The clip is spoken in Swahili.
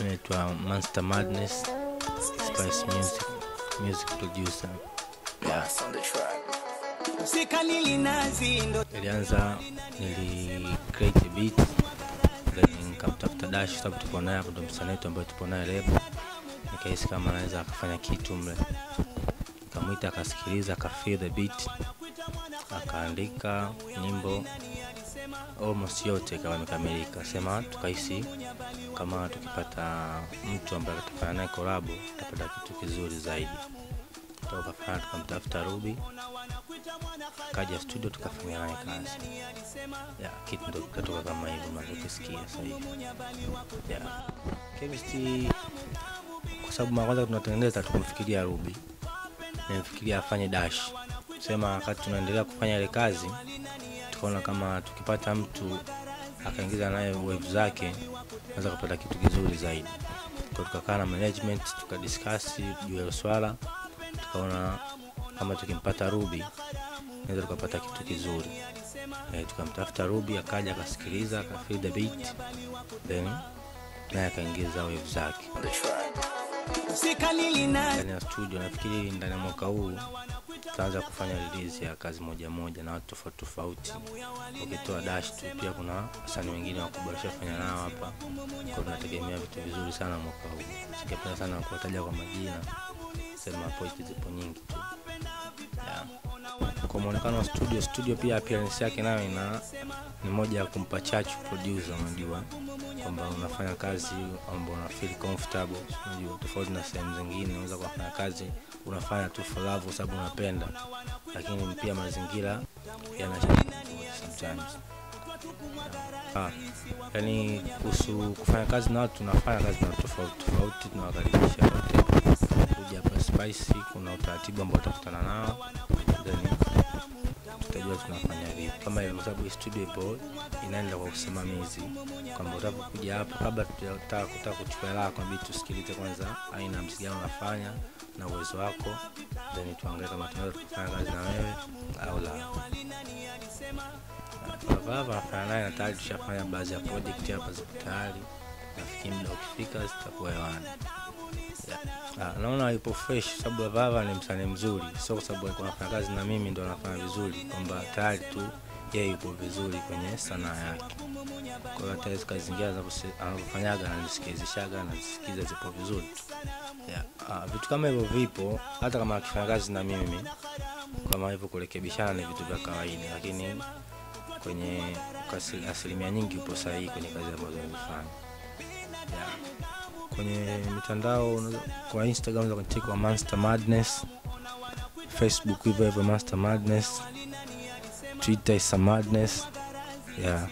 inaitwa Monster Madness Spice Music music producer. Yeah. Ilianza nili create a beat then nikamtafuta Dash sababu tuko naye hapo, ndo msanii wetu ambaye tupo naye lebo. Nikahisi kama anaweza akafanya kitu mle, nikamwita akasikiliza, akafeel the beat, akaandika nyimbo almost yote kama imekamilika. Sema tukahisi kama tukipata mtu ambaye atafanya naye collab tutapata kitu kizuri zaidi. Tukafanya, tukamtafuta Ruby, kaja studio tukafanya naye kazi ya kitu ndo kikatoka kama hivyo mnavyokisikia sasa hivi. Chemistry kwa sababu mara kwanza tunatengeneza tukumfikiria Ruby, nimfikiria afanye Dash. Sema wakati tunaendelea kufanya ile kazi tukaona kama tukipata mtu akaingiza naye wave zake naweza kupata kitu kizuri zaidi. Kwa tukakaa na management tukadiskasi juu ya swala, tukaona kama tukimpata Ruby naweza tukapata kitu kizuri. E, tukamtafuta rubi akaja akasikiliza akafeel the beat then naye akaingiza wave zake ndani ya studio. Nafikiri ndani ya mwaka huu tutaanza kufanya release ya kazi moja moja na watu tofauti tofauti, ukitoa Dash tu, pia kuna wasanii wengine wakubwa washafanya nao hapa, kwa tunategemea vitu vizuri sana mwaka huu. Singependa sana kuwataja kwa majina, sema point zipo nyingi tu yeah. Kwa muonekano wa studio, studio pia appearance yake nayo ina ni moja ya kumpa chachu producer, unajua kwamba unafanya kazi ambao una feel comfortable, unajua tofauti na sehemu zingine, unaweza kufanya kazi unafanya tu for love, sababu unapenda, lakini pia mazingira yana sometimes Ha, yani kuhusu kufanya kazi na watu, tunafanya kazi na tofauti tofauti, tunawakaribisha wote kuja hapa Spice. Kuna utaratibu ambao utakutana nao tutajua tunafanya vipi kama hivyo, kwa sababu studio ipo inaenda kwa usimamizi, kwamba utakapokuja hapa, kabla tutataka kutaka kuchukua hela yako, inabidi tusikilize kwanza aina ya mziki unafanya na uwezo wako, then tuangalie kama tunaweza kufanya kazi na wewe au la. Vava anafanya naye na tayari tushafanya baadhi ya project hapa, zipo tayari. Nafikiri muda ukifika zitakuwa hewani. Naona yupo fresh sababu Vava ni msanii mzuri, sio kwa sababu alikuwa anafanya kazi na mimi ndo anafanya vizuri, kwamba tayari tu yeye yupo vizuri kwenye sanaa yake. Kwa hiyo hata hizo kazi zingine anazofanyaga anazisikizishaga anazisikiza zipo vizuri tu. Yeah. Ah, vitu kama hivyo vipo hata kama akifanya kazi na mimi kama hivyo, kurekebishana ni vitu vya kawaida, lakini kwenye asilimia nyingi upo sahihi kwenye kazi ambazo anazifanya. Yeah kwenye mitandao kwa Instagram za kwa Monster Madness, Facebook hivyo hivyo Monster Madness, Twitter is a madness. Yeah.